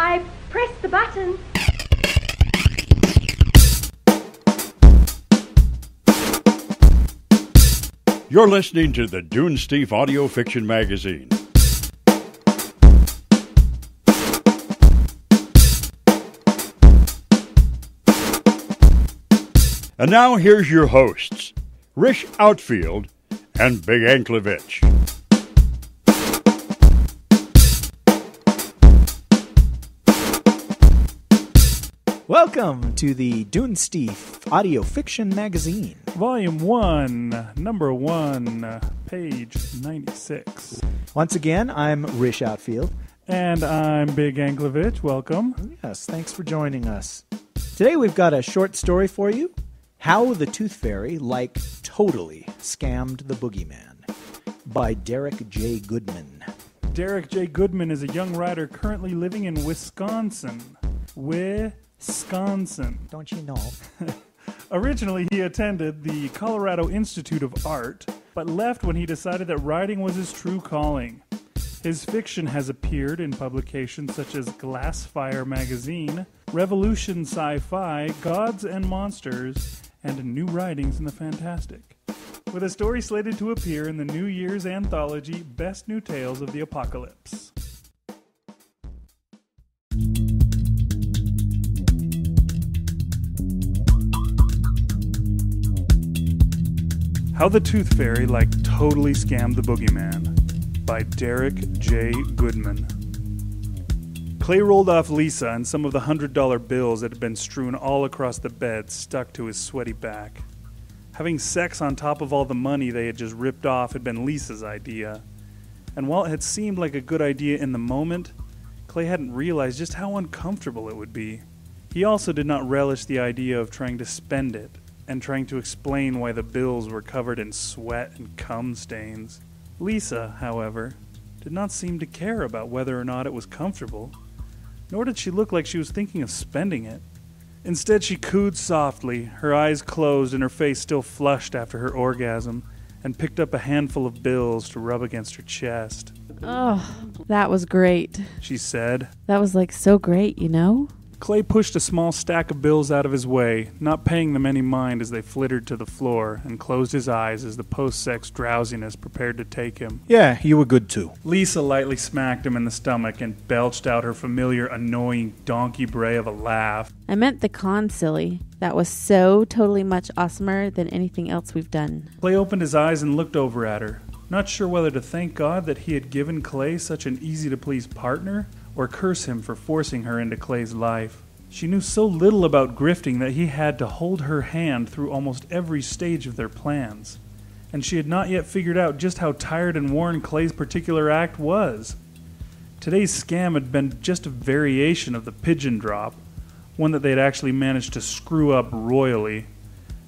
I pressed the button. You're listening to the Dunesteef Audio Fiction Magazine. And now here's your hosts, Rish Outfield and Big Anklevich. Welcome to the Dunesteef Audio Fiction Magazine. Volume 1, Number 1, uh, page 96. Once again, I'm Rish Outfield. And I'm Big Anklevich. Welcome. Yes, thanks for joining us. Today we've got a short story for you How the Tooth Fairy, like, totally scammed the boogeyman by Derek J. Goodman. Derek J. Goodman is a young writer currently living in Wisconsin. Wisconsin. Don't you know? Originally, he attended the Colorado Institute of Art, but left when he decided that writing was his true calling. His fiction has appeared in publications such as Glassfire Magazine, Revolution Sci Fi, Gods and Monsters, and New Writings in the Fantastic. With a story slated to appear in the New Year's anthology Best New Tales of the Apocalypse. How the Tooth Fairy Like Totally Scammed the Boogeyman by Derek J. Goodman. Clay rolled off Lisa and some of the hundred dollar bills that had been strewn all across the bed stuck to his sweaty back. Having sex on top of all the money they had just ripped off had been Lisa's idea. And while it had seemed like a good idea in the moment, Clay hadn't realized just how uncomfortable it would be. He also did not relish the idea of trying to spend it and trying to explain why the bills were covered in sweat and cum stains. Lisa, however, did not seem to care about whether or not it was comfortable, nor did she look like she was thinking of spending it. Instead, she cooed softly, her eyes closed and her face still flushed after her orgasm, and picked up a handful of bills to rub against her chest. Oh, that was great. She said, That was like so great, you know? Clay pushed a small stack of bills out of his way, not paying them any mind as they flittered to the floor, and closed his eyes as the post sex drowsiness prepared to take him. Yeah, you were good too. Lisa lightly smacked him in the stomach and belched out her familiar annoying donkey bray of a laugh. I meant the con silly. That was so totally much awesomer than anything else we've done. Clay opened his eyes and looked over at her, not sure whether to thank God that he had given Clay such an easy to please partner or curse him for forcing her into Clay's life. She knew so little about grifting that he had to hold her hand through almost every stage of their plans, and she had not yet figured out just how tired and worn Clay's particular act was. Today's scam had been just a variation of the pigeon drop, one that they had actually managed to screw up royally.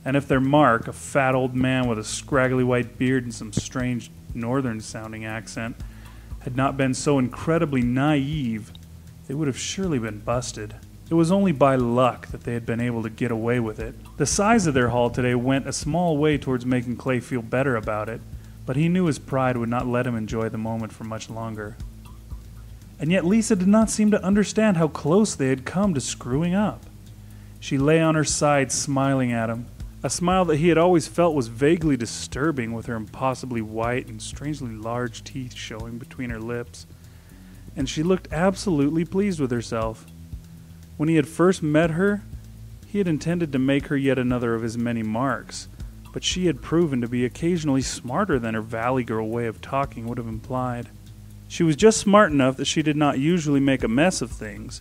And if their mark, a fat old man with a scraggly white beard and some strange northern sounding accent, had not been so incredibly naive, they would have surely been busted. It was only by luck that they had been able to get away with it. The size of their haul today went a small way towards making Clay feel better about it, but he knew his pride would not let him enjoy the moment for much longer. And yet Lisa did not seem to understand how close they had come to screwing up. She lay on her side smiling at him, a smile that he had always felt was vaguely disturbing with her impossibly white and strangely large teeth showing between her lips. And she looked absolutely pleased with herself. When he had first met her, he had intended to make her yet another of his many marks, but she had proven to be occasionally smarter than her valley girl way of talking would have implied. She was just smart enough that she did not usually make a mess of things,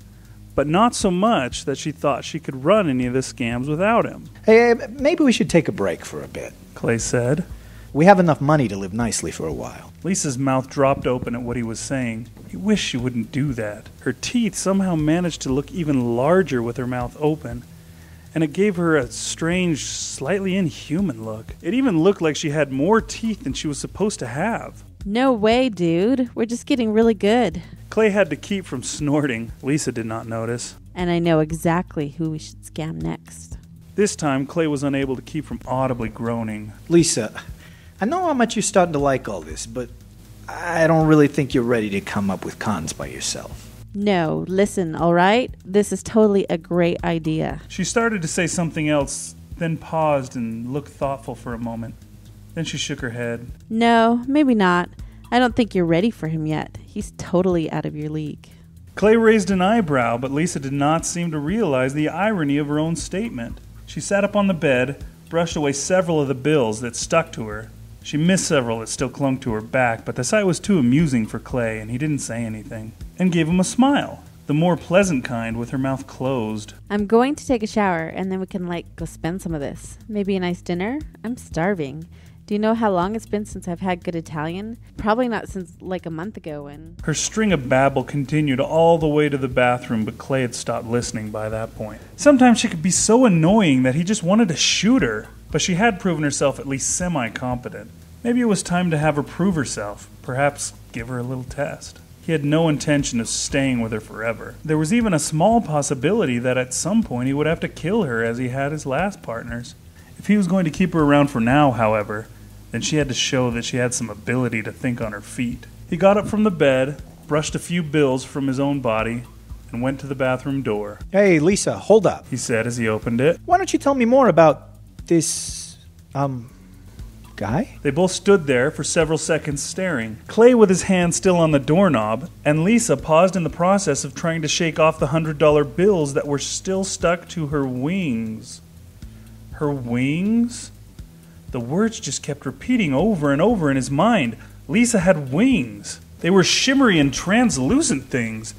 but not so much that she thought she could run any of the scams without him. Hey, uh, maybe we should take a break for a bit. Clay said. We have enough money to live nicely for a while. Lisa's mouth dropped open at what he was saying. He wished she wouldn't do that. Her teeth somehow managed to look even larger with her mouth open, and it gave her a strange, slightly inhuman look. It even looked like she had more teeth than she was supposed to have. No way, dude. We're just getting really good. Clay had to keep from snorting. Lisa did not notice. And I know exactly who we should scam next. This time, Clay was unable to keep from audibly groaning. Lisa, I know how much you're starting to like all this, but I don't really think you're ready to come up with cons by yourself. No, listen, all right? This is totally a great idea. She started to say something else, then paused and looked thoughtful for a moment. Then she shook her head. No, maybe not. I don't think you're ready for him yet. He's totally out of your league. Clay raised an eyebrow, but Lisa did not seem to realize the irony of her own statement. She sat up on the bed, brushed away several of the bills that stuck to her. She missed several that still clung to her back, but the sight was too amusing for Clay, and he didn't say anything, and gave him a smile, the more pleasant kind with her mouth closed. I'm going to take a shower and then we can, like, go spend some of this. Maybe a nice dinner? I'm starving. Do you know how long it's been since I've had good Italian? Probably not since like a month ago when. Her string of babble continued all the way to the bathroom, but Clay had stopped listening by that point. Sometimes she could be so annoying that he just wanted to shoot her, but she had proven herself at least semi competent. Maybe it was time to have her prove herself, perhaps give her a little test. He had no intention of staying with her forever. There was even a small possibility that at some point he would have to kill her as he had his last partners. If he was going to keep her around for now, however, then she had to show that she had some ability to think on her feet. He got up from the bed, brushed a few bills from his own body, and went to the bathroom door. Hey, Lisa, hold up. He said as he opened it. Why don't you tell me more about this, um, guy? They both stood there for several seconds staring. Clay with his hand still on the doorknob, and Lisa paused in the process of trying to shake off the hundred dollar bills that were still stuck to her wings. Her wings? The words just kept repeating over and over in his mind. Lisa had wings. They were shimmery and translucent things,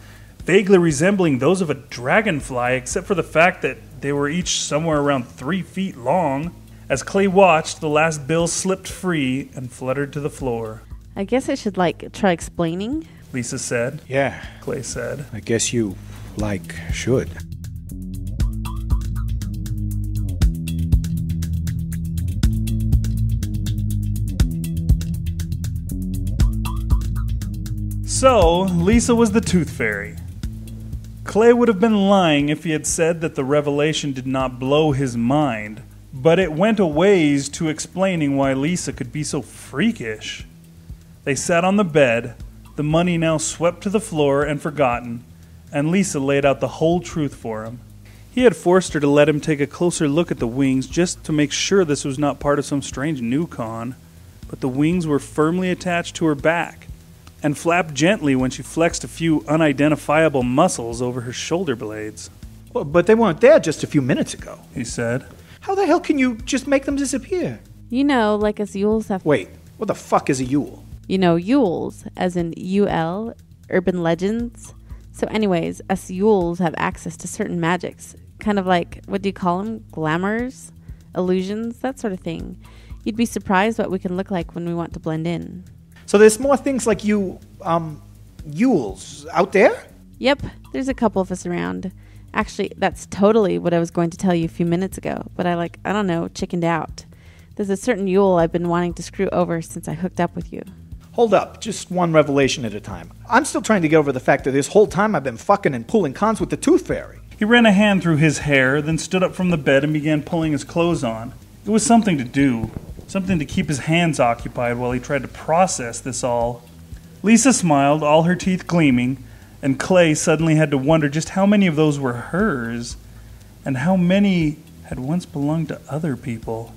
vaguely resembling those of a dragonfly, except for the fact that they were each somewhere around three feet long. As Clay watched, the last bill slipped free and fluttered to the floor. I guess I should, like, try explaining. Lisa said. Yeah, Clay said. I guess you, like, should. So, Lisa was the Tooth Fairy. Clay would have been lying if he had said that the revelation did not blow his mind, but it went a ways to explaining why Lisa could be so freakish. They sat on the bed, the money now swept to the floor and forgotten, and Lisa laid out the whole truth for him. He had forced her to let him take a closer look at the wings just to make sure this was not part of some strange new con, but the wings were firmly attached to her back and flapped gently when she flexed a few unidentifiable muscles over her shoulder blades. Well, but they weren't there just a few minutes ago. He said, How the hell can you just make them disappear? You know, like us Yules have. Wait, what the fuck is a Yule? You know, Yules, as in UL, urban legends. So, anyways, us Yules have access to certain magics. Kind of like, what do you call them? Glamours? Illusions? That sort of thing. You'd be surprised what we can look like when we want to blend in. So there's more things like you, um, Yules out there? Yep, there's a couple of us around. Actually, that's totally what I was going to tell you a few minutes ago, but I like, I don't know, chickened out. There's a certain Yule I've been wanting to screw over since I hooked up with you. Hold up, just one revelation at a time. I'm still trying to get over the fact that this whole time I've been fucking and pulling cons with the Tooth Fairy. He ran a hand through his hair, then stood up from the bed and began pulling his clothes on. It was something to do, something to keep his hands occupied while he tried to process this all. Lisa smiled, all her teeth gleaming, and Clay suddenly had to wonder just how many of those were hers, and how many had once belonged to other people.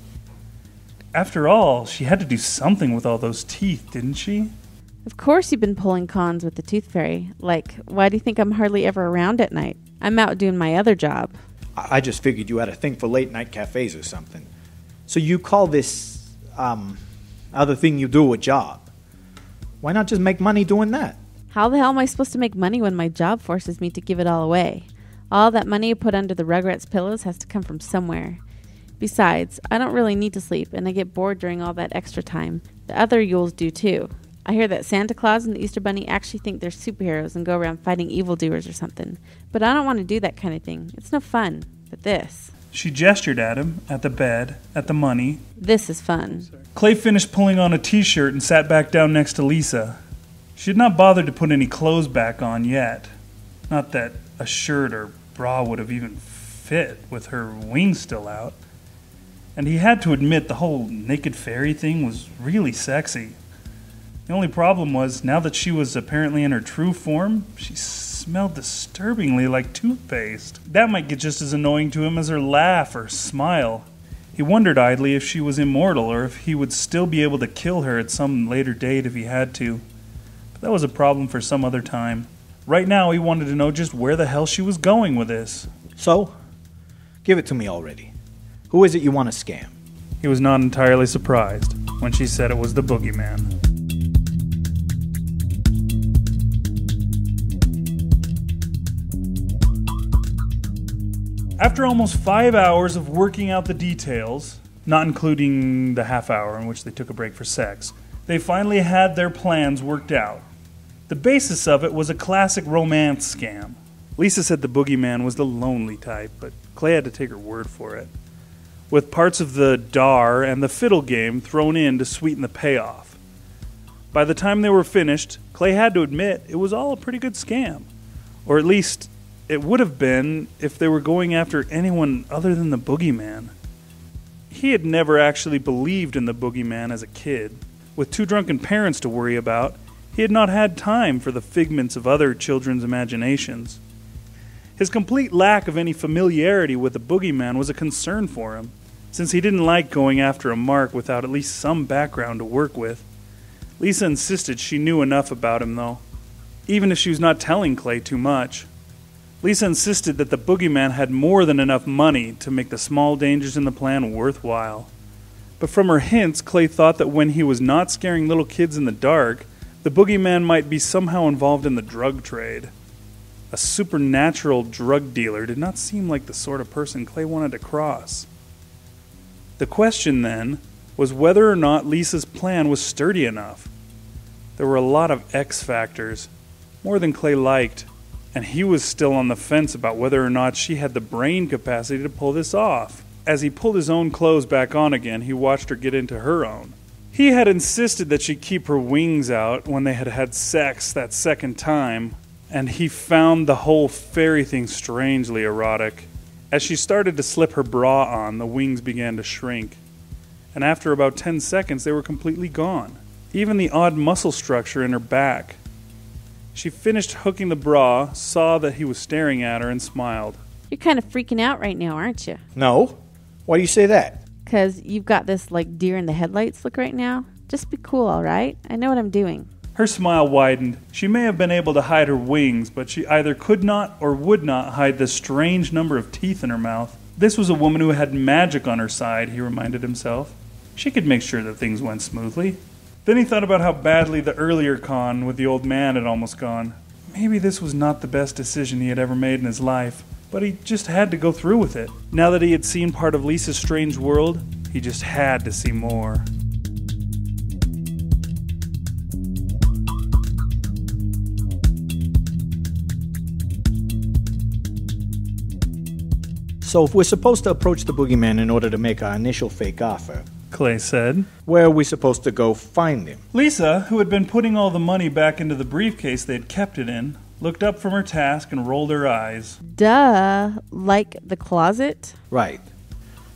After all, she had to do something with all those teeth, didn't she? Of course, you've been pulling cons with the Tooth Fairy. Like, why do you think I'm hardly ever around at night? I'm out doing my other job. I I just figured you had a thing for late night cafes or something. So you call this, um, other thing you do a job. Why not just make money doing that? How the hell am I supposed to make money when my job forces me to give it all away? All that money I put under the Rugrats pillows has to come from somewhere. Besides, I don't really need to sleep, and I get bored during all that extra time. The other Yules do too. I hear that Santa Claus and the Easter Bunny actually think they're superheroes and go around fighting evildoers or something. But I don't want to do that kind of thing. It's no fun. But this, She gestured at him, at the bed, at the money. this is fun. Clay finished pulling on a t shirt and sat back down next to Lisa. She had not bothered to put any clothes back on yet. Not that a shirt or bra would have even fit with her wings still out. And he had to admit the whole naked fairy thing was really sexy. The only problem was, now that she was apparently in her true form, she smelled disturbingly like toothpaste. That might get just as annoying to him as her laugh or smile. He wondered idly if she was immortal or if he would still be able to kill her at some later date if he had to. But that was a problem for some other time. Right now, he wanted to know just where the hell she was going with this. So, give it to me already. Who is it you want to scam? He was not entirely surprised when she said it was the boogeyman. After almost five hours of working out the details, not including the half hour in which they took a break for sex, they finally had their plans worked out. The basis of it was a classic romance scam. Lisa said the boogeyman was the lonely type, but Clay had to take her word for it. With parts of the dar and the fiddle game thrown in to sweeten the payoff. By the time they were finished, Clay had to admit it was all a pretty good scam. Or at least it would have been if they were going after anyone other than the boogeyman. He had never actually believed in the boogeyman as a kid. With two drunken parents to worry about, he had not had time for the figments of other children's imaginations. His complete lack of any familiarity with the boogeyman was a concern for him, since he didn't like going after a mark without at least some background to work with. Lisa insisted she knew enough about him, though, even if she was not telling Clay too much. Lisa insisted that the boogeyman had more than enough money to make the small dangers in the plan worthwhile. But from her hints, Clay thought that when he was not scaring little kids in the dark, the boogeyman might be somehow involved in the drug trade. A supernatural drug dealer did not seem like the sort of person Clay wanted to cross. The question, then, was whether or not Lisa's plan was sturdy enough. There were a lot of X factors, more than Clay liked and he was still on the fence about whether or not she had the brain capacity to pull this off. As he pulled his own clothes back on again, he watched her get into her own. He had insisted that she keep her wings out when they had had sex that second time, and he found the whole fairy thing strangely erotic. As she started to slip her bra on, the wings began to shrink, and after about 10 seconds, they were completely gone. Even the odd muscle structure in her back, she finished hooking the bra, saw that he was staring at her, and smiled. You're kind of freaking out right now, aren't you? No. Why do you say that? Because you've got this like deer in the headlights look right now. Just be cool, all right? I know what I'm doing. Her smile widened. She may have been able to hide her wings, but she either could not or would not hide the strange number of teeth in her mouth. This was a woman who had magic on her side, he reminded himself. She could make sure that things went smoothly. Then he thought about how badly the earlier con with the old man had almost gone. Maybe this was not the best decision he had ever made in his life, but he just had to go through with it. Now that he had seen part of Lisa's strange world, he just had to see more. So, if we're supposed to approach the boogeyman in order to make our initial fake offer, Clay said. Where are we supposed to go find him? Lisa, who had been putting all the money back into the briefcase they had kept it in, looked up from her task and rolled her eyes. Duh. Like the closet? Right.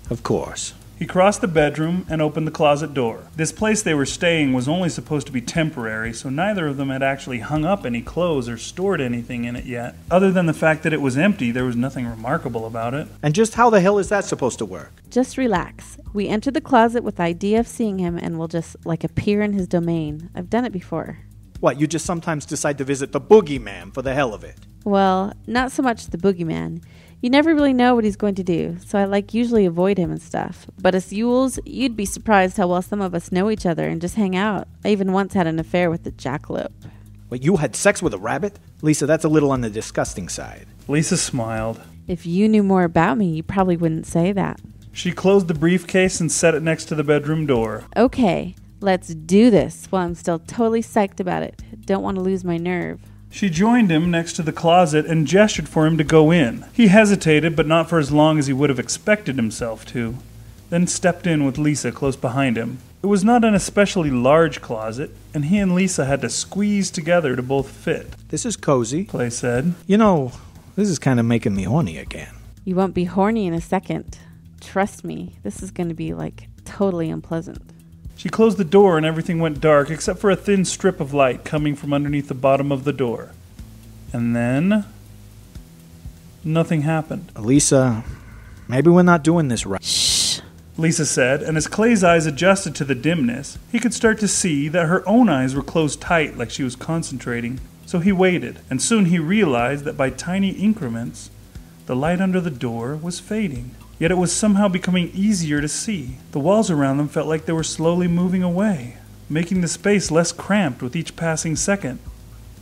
Of course. He crossed the bedroom and opened the closet door. This place they were staying was only supposed to be temporary, so neither of them had actually hung up any clothes or stored anything in it yet. Other than the fact that it was empty, there was nothing remarkable about it. And just how the hell is that supposed to work? Just relax. We enter the closet with the idea of seeing him and we'll just like appear in his domain. I've done it before. What, you just sometimes decide to visit the boogeyman for the hell of it? Well, not so much the boogeyman. You never really know what he's going to do, so I like usually avoid him and stuff. But as Yules, you'd be surprised how well some of us know each other and just hang out. I even once had an affair with the jackalope. Wait, you had sex with a rabbit? Lisa, that's a little on the disgusting side. Lisa smiled. If you knew more about me, you probably wouldn't say that. She closed the briefcase and set it next to the bedroom door. Okay, let's do this while I'm still totally psyched about it. Don't want to lose my nerve. She joined him next to the closet and gestured for him to go in. He hesitated, but not for as long as he would have expected himself to, then stepped in with Lisa close behind him. It was not an especially large closet, and he and Lisa had to squeeze together to both fit. This is cozy. Clay said. You know, this is kind of making me horny again. You won't be horny in a second. Trust me, this is going to be like totally unpleasant. She closed the door and everything went dark except for a thin strip of light coming from underneath the bottom of the door. And then. Nothing happened. Lisa, maybe we're not doing this right. Shh. Lisa said, and as Clay's eyes adjusted to the dimness, he could start to see that her own eyes were closed tight like she was concentrating. So he waited, and soon he realized that by tiny increments, the light under the door was fading. Yet it was somehow becoming easier to see. The walls around them felt like they were slowly moving away, making the space less cramped with each passing second.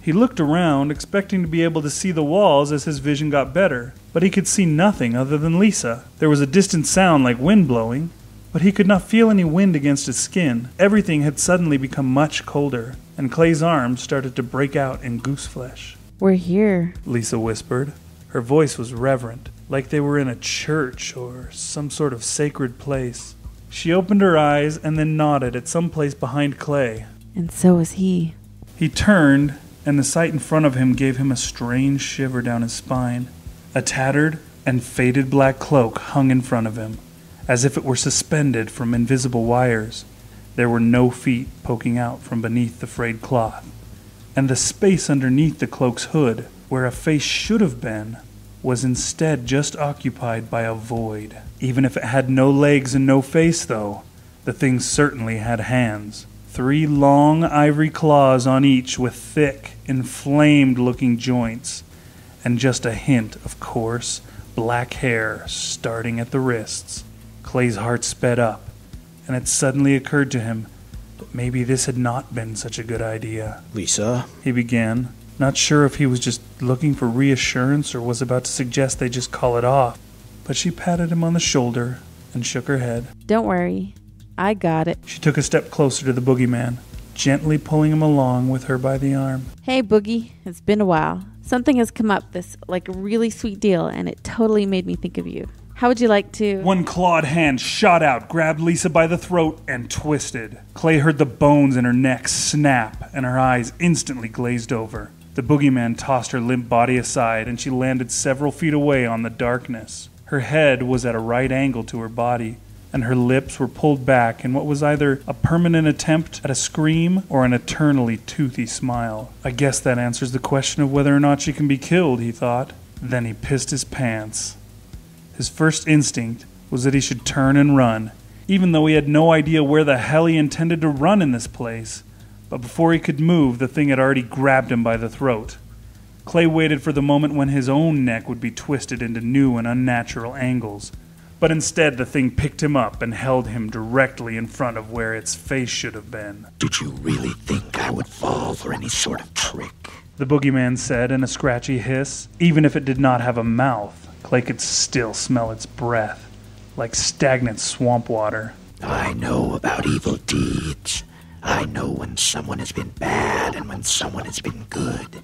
He looked around, expecting to be able to see the walls as his vision got better, but he could see nothing other than Lisa. There was a distant sound like wind blowing, but he could not feel any wind against his skin. Everything had suddenly become much colder, and Clay's arms started to break out in goose flesh. We're here. Lisa whispered. Her voice was reverent, like they were in a church or some sort of sacred place. She opened her eyes and then nodded at some place behind Clay. And so was he. He turned, and the sight in front of him gave him a strange shiver down his spine. A tattered and faded black cloak hung in front of him, as if it were suspended from invisible wires. There were no feet poking out from beneath the frayed cloth, and the space underneath the cloak's hood, where a face should have been, was instead just occupied by a void. Even if it had no legs and no face, though, the thing certainly had hands. Three long ivory claws on each with thick, inflamed looking joints, and just a hint of coarse, black hair starting at the wrists. Clay's heart sped up, and it suddenly occurred to him that maybe this had not been such a good idea. Lisa, He began, not sure if he was just looking for reassurance or was about to suggest they just call it off. But she patted him on the shoulder and shook her head. Don't worry. I got it. She took a step closer to the boogeyman, gently pulling him along with her by the arm. Hey, Boogie. It's been a while. Something has come up, this like really sweet deal, and it totally made me think of you. How would you like to? One clawed hand shot out, grabbed Lisa by the throat, and twisted. Clay heard the bones in her neck snap, and her eyes instantly glazed over. The boogeyman tossed her limp body aside, and she landed several feet away on the darkness. Her head was at a right angle to her body, and her lips were pulled back in what was either a permanent attempt at a scream or an eternally toothy smile. I guess that answers the question of whether or not she can be killed, he thought. Then he pissed his pants. His first instinct was that he should turn and run, even though he had no idea where the hell he intended to run in this place. But before he could move, the thing had already grabbed him by the throat. Clay waited for the moment when his own neck would be twisted into new and unnatural angles. But instead, the thing picked him up and held him directly in front of where its face should have been. Did you really think I would fall for any sort of trick? The boogeyman said in a scratchy hiss. Even if it did not have a mouth, Clay could still smell its breath, like stagnant swamp water. I know about evil deeds. I know when someone has been bad and when someone has been good.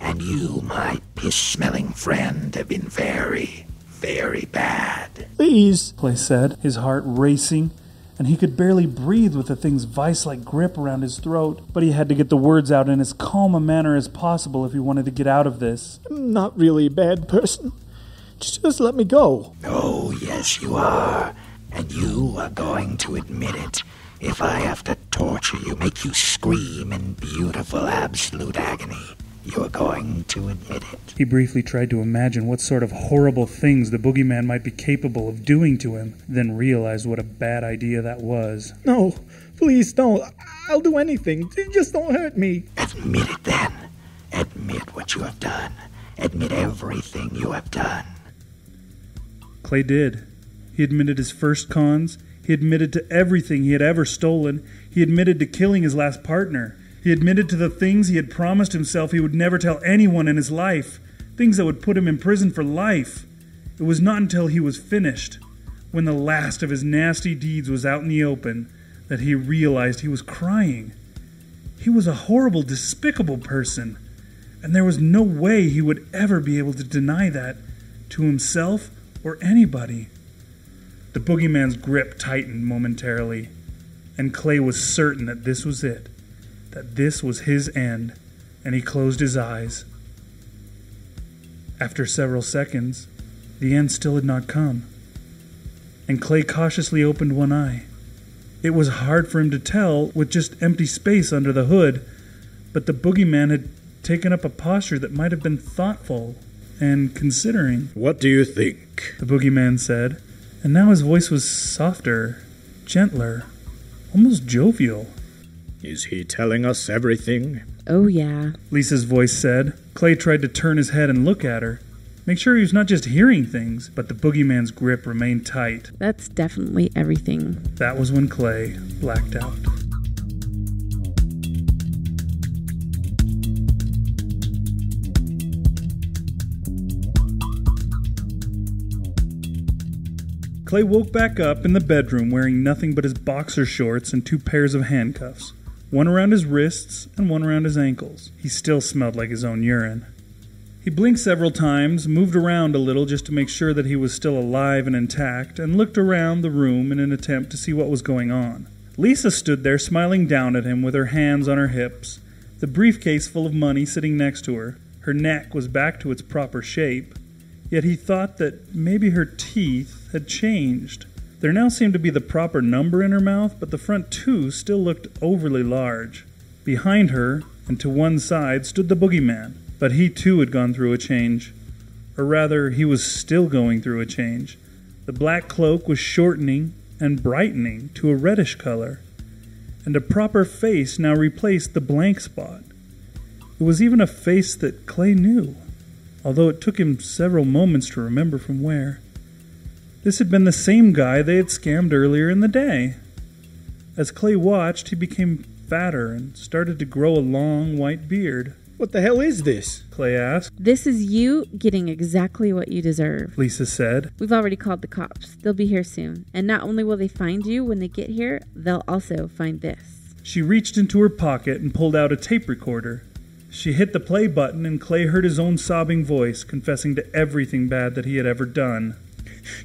And you, my piss smelling friend, have been very, very bad. please. Clay said, his heart racing, and he could barely breathe with the thing's vice like grip around his throat. But he had to get the words out in as calm a manner as possible if he wanted to get out of this. I'm not really a bad person. Just let me go. Oh, yes, you are. And you are going to admit it. If I have to torture you, make you scream in beautiful, absolute agony, you're going to admit it. He briefly tried to imagine what sort of horrible things the boogeyman might be capable of doing to him, then realized what a bad idea that was. No, please don't. I'll do anything. Just don't hurt me. Admit it then. Admit what you have done. Admit everything you have done. Clay did. He admitted his first cons. He admitted to everything he had ever stolen. He admitted to killing his last partner. He admitted to the things he had promised himself he would never tell anyone in his life, things that would put him in prison for life. It was not until he was finished, when the last of his nasty deeds was out in the open, that he realized he was crying. He was a horrible, despicable person, and there was no way he would ever be able to deny that to himself or anybody. The boogeyman's grip tightened momentarily, and Clay was certain that this was it, that this was his end, and he closed his eyes. After several seconds, the end still had not come, and Clay cautiously opened one eye. It was hard for him to tell with just empty space under the hood, but the boogeyman had taken up a posture that might have been thoughtful and considering, What do you think? the boogeyman said, and now his voice was softer, gentler, almost jovial. Is he telling us everything? Oh, yeah. Lisa's voice said. Clay tried to turn his head and look at her, make sure he was not just hearing things, but the boogeyman's grip remained tight. That's definitely everything. That was when Clay blacked out. Clay woke back up in the bedroom wearing nothing but his boxer shorts and two pairs of handcuffs, one around his wrists and one around his ankles. He still smelled like his own urine. He blinked several times, moved around a little just to make sure that he was still alive and intact, and looked around the room in an attempt to see what was going on. Lisa stood there smiling down at him with her hands on her hips, the briefcase full of money sitting next to her. Her neck was back to its proper shape, yet he thought that maybe her teeth had changed. There now seemed to be the proper number in her mouth, but the front two still looked overly large. Behind her, and to one side, stood the boogeyman, but he too had gone through a change. Or rather, he was still going through a change. The black cloak was shortening and brightening to a reddish color, and a proper face now replaced the blank spot. It was even a face that Clay knew, although it took him several moments to remember from where. This had been the same guy they had scammed earlier in the day. As Clay watched, he became fatter and started to grow a long white beard. What the hell is this? Clay asked. This is you getting exactly what you deserve. Lisa said. We've already called the cops. They'll be here soon. And not only will they find you when they get here, they'll also find this. She reached into her pocket and pulled out a tape recorder. She hit the play button, and Clay heard his own sobbing voice confessing to everything bad that he had ever done.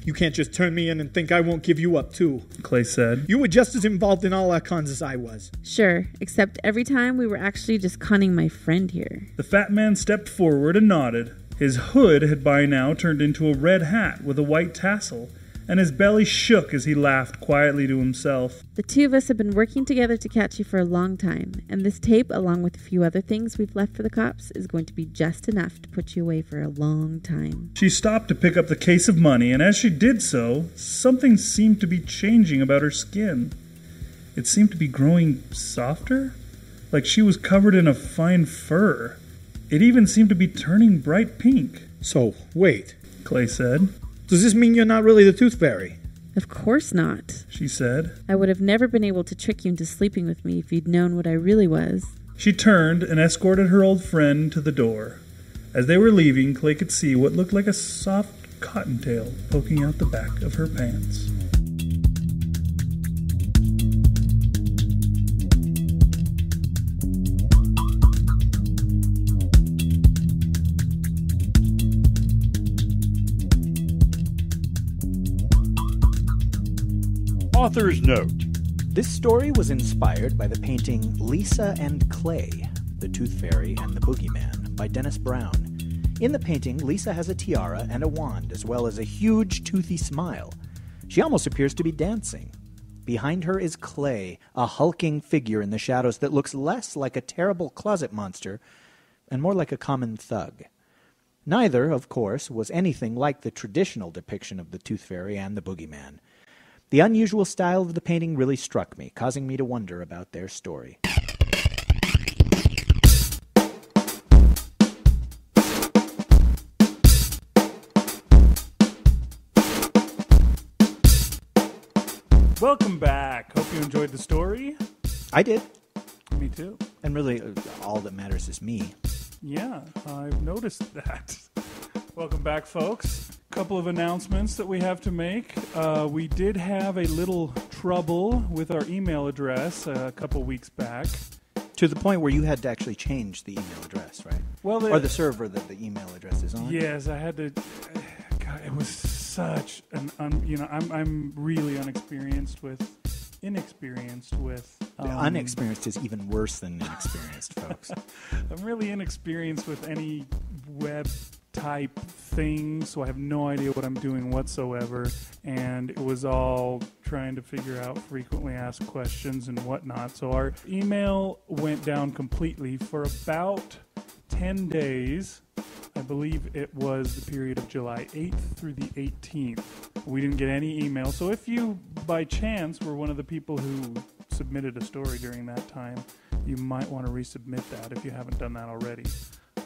You can't just turn me in and think I won't give you up too. Clay said. You were just as involved in all our cons as I was. Sure, except every time we were actually just conning my friend here. The fat man stepped forward and nodded. His hood had by now turned into a red hat with a white tassel, and his belly shook as he laughed quietly to himself. The two of us have been working together to catch you for a long time, and this tape, along with a few other things we've left for the cops, is going to be just enough to put you away for a long time. She stopped to pick up the case of money, and as she did so, something seemed to be changing about her skin. It seemed to be growing softer, like she was covered in a fine fur. It even seemed to be turning bright pink, So, wait. Clay said. Does this mean you're not really the Tooth Fairy? Of course not. She said. I would have never been able to trick you into sleeping with me if you'd known what I really was. She turned and escorted her old friend to the door. As they were leaving, Clay could see what looked like a soft cottontail poking out the back of her pants. Author's note. This story was inspired by the painting Lisa and Clay, The Tooth Fairy and the Boogeyman by Dennis Brown. In the painting, Lisa has a tiara and a wand, as well as a huge toothy smile. She almost appears to be dancing. Behind her is Clay, a hulking figure in the shadows that looks less like a terrible closet monster and more like a common thug. Neither, of course, was anything like the traditional depiction of the Tooth Fairy and the Boogeyman. The unusual style of the painting really struck me, causing me to wonder about their story. Welcome back. Hope you enjoyed the story. I did, Me too. and really, uh, all that matters is me. Yeah, I've noticed that. Welcome back, folks. Couple of announcements that we have to make. Uh, we did have a little trouble with our email address a couple weeks back. To the point where you had to actually change the email address, right? Well, Or the server that the email address is on. Yes, I had to. God, it was such an un, you know I'm I'm really unexperienced with inexperienced with The um, unexperienced is even worse than inexperienced, folks. I'm really inexperienced with any web type thing, so I have no idea what I'm doing whatsoever. And it was all trying to figure out frequently asked questions and whatnot. So our email went down completely for about 10 days. I believe it was the period of July 8th through the 18th. We didn't get any email. So if you, by chance, were one of the people who submitted a story during that time, you might want to resubmit that if you haven't done that already.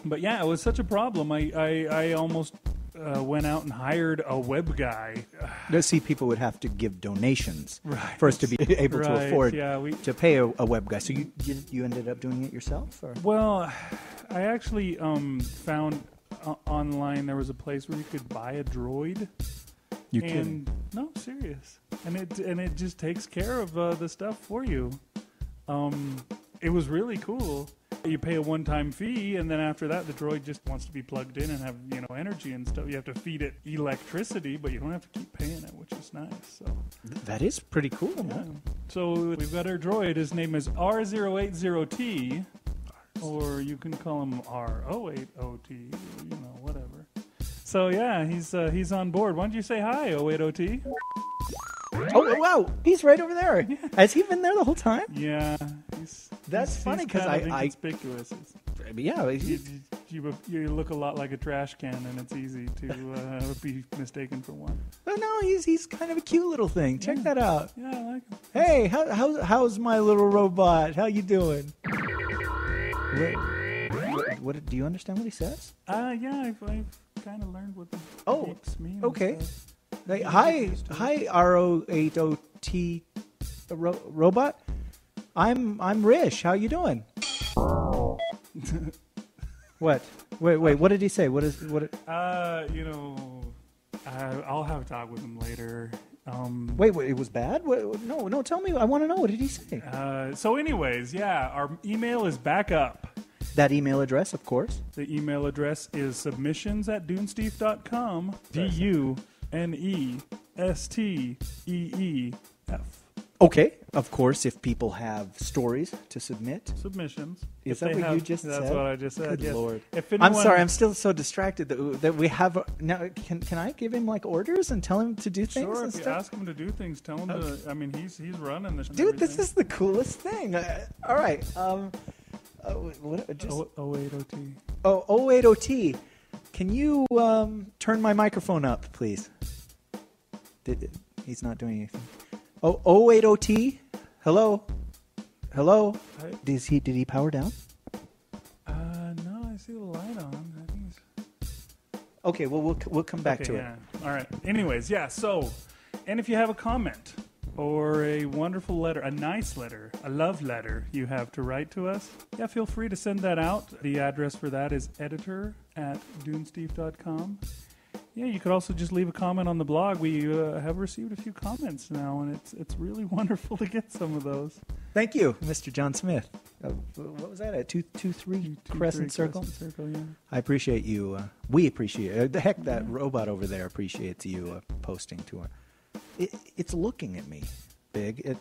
But yeah, it was such a problem. I, I, I almost uh, went out and hired a web guy. Let's see, people would have to give donations Right. for us to be able to afford yeah, we- to pay a, a web guy. So you, you you ended up doing it yourself, or Well, I actually um, found uh, online there was a place where you could buy a droid. you and no, serious, and it and it just takes care of uh, the stuff for you. Um, it was really cool. You pay a one-time fee, and then after that, the droid just wants to be plugged in and have you know energy and stuff. You have to feed it electricity, but you don't have to keep paying it, which is nice. So, That is pretty cool. yeah. so we've got our droid. His name is R080T, or you can call him R080T. You know, whatever. So yeah, he's uh, he's on board. Why don't you say hi, 080T? Oh wow, he's right over there. Has he been there the whole time? Yeah, he's, That's he's- funny because I- I- inconspicuous. It's- Yeah, you, you, you look a lot like a trash can, and it's easy to uh, be mistaken for one. oh, no, he's he's kind of a cute little thing. Check that out. Yeah, I like him. Hey, how, how, how's my little robot? How you doing? What, what, what- do you understand what he says? Uh, yeah, I've, I've kind of learned what the Oh, beeps mean. okay. Hey, hi, hi, R O eight O T ro- robot. I'm I'm Rish. How you doing? what? Wait, wait. What did he say? What is what? Uh, you know, I, I'll have a talk with him later. Um, Wait, wait. It was bad. What, no, no. Tell me. I want to know. What did he say? uh, so, anyways, yeah, our email is back up. That email address, of course. The email address is submissions at dunesteef.com. D U N E S T E E F. Okay. Of course, if people have stories to submit. Submissions. Is If that what you have- just that's said? what I just said. Good yes. lord. If I'm sorry. I'm still so distracted that, that we have. Now, can can I give him like orders and tell him to do things Sure, if you stuff? ask him to do things, tell him to. I mean, he's he's running this. Dude, this is the coolest thing. Uh, all right. Um, uh, what, just, Oh, oh wait, OT. oh, 080T. Can you um, turn my microphone up, please? Did, he's not doing anything. Oh, 080T. Hello. Hello. Hi. Did he did he power down? Uh, no, I see the light on. I think it's Okay. Well, we'll we'll come back okay, to yeah. All right. Anyways, yeah. So, and if you have a comment or a wonderful letter, a nice letter, a love letter you have to write to us, yeah, feel free to send that out. The address for that is editor at dunesteef.com. Yeah, you could also just leave a comment on the blog. We uh, have received a few comments now, and it's it's really wonderful to get some of those. Thank you, Mr. John Smith. Uh, what was that? A two two three Two, crescent three circle. Crescent circle, yeah. I appreciate you. Uh, we appreciate. Uh, the heck, that robot over there appreciates you uh, posting to her. It, it's looking at me, big. It.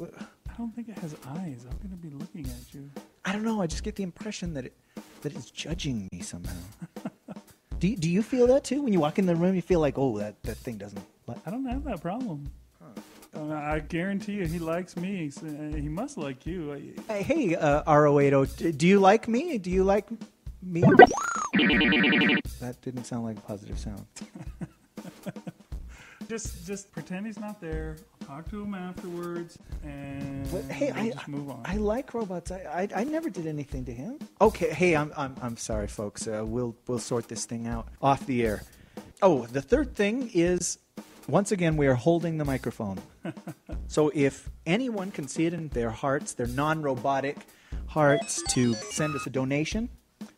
I don't think it has eyes. I'm going to be looking at you. I don't know. I just get the impression that it that it's judging me somehow. do you, Do you feel that too? When you walk in the room, you feel like, oh, that, that thing doesn't. Like, I don't have that problem. Uh, I guarantee you, he likes me. So, uh, he must like you. Hey, hey, uh, RO80, do you like me? Do you like me? That didn't sound like a positive sound. Just, just pretend he's not there. Talk to him afterwards, and But, hey, we'll I, just move on. I like robots. I, I I never did anything to him. Okay, hey, I'm I'm I'm sorry, folks. Uh, we'll we'll sort this thing out off the air. Oh, the third thing is, once again, we are holding the microphone. so if anyone can see it in their hearts, their non-robotic hearts, to send us a donation,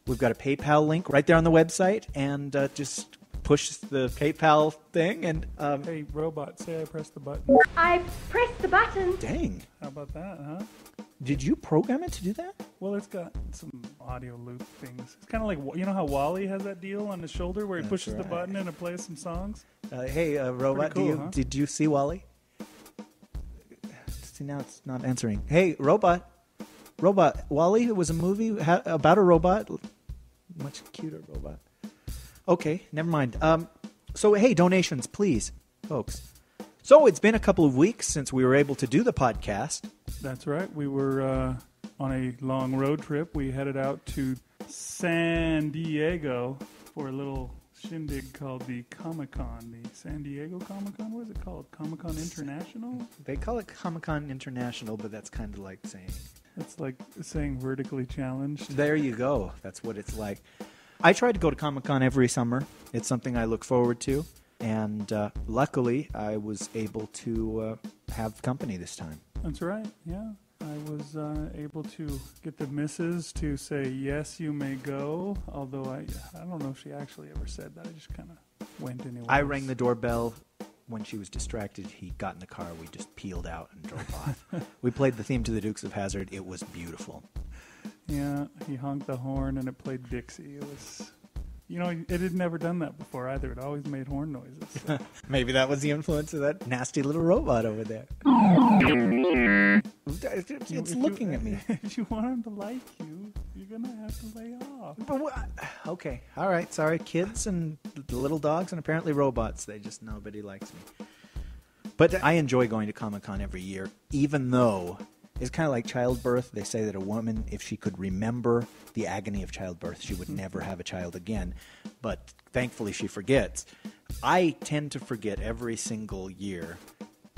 we've got a PayPal link right there on the website, and uh, just push the PayPal thing, and um, hey, robot, say I pressed the button. I pressed the button. dang, How about that, huh? did you program it to do that? Well, it's got some audio loop things. It's kind of like you know how WALL-E has that deal on his shoulder where he That's pushes the right. button and it plays some songs. Uh, hey, uh, robot, cool, do you, huh? did you see WALL-E? See, now it's not answering. Hey, robot, robot, WALL-E it was a movie ha- about a robot, much cuter robot. Okay, never mind. Um, so hey, donations, please, folks. So it's been a couple of weeks since we were able to do the podcast. That's right. We were uh, on a long road trip. We headed out to San Diego for a little shindig called the Comic Con, the San Diego Comic Con. What is it called? Comic Con International? They call it Comic Con International, but that's kind of like saying. It's like saying vertically challenged. There you go. That's what it's like. I try to go to Comic Con every summer. It's something I look forward to. And uh, luckily, I was able to uh, have company this time. That's right. Yeah. I was uh, able to get the missus to say yes, you may go. Although I, I don't know if she actually ever said that. I just kind of went anyway. I rang the doorbell when she was distracted. He got in the car. We just peeled out and drove off. we played the theme to the Dukes of Hazzard. It was beautiful. Yeah, he honked the horn and it played Dixie. It was, you know, it had never done that before either. It always made horn noises. So. Maybe that was the influence of that nasty little robot over there. It's If you- looking at me. If you want him to like you, you're gonna have to lay off. But wha- okay, all right, sorry, kids and the little dogs and apparently robots. They just nobody likes me. But I enjoy going to Comic Con every year, even though it's kind of like childbirth. They say that a woman, if she could remember the agony of childbirth, she would never have a child again. But thankfully, she forgets. I tend to forget every single year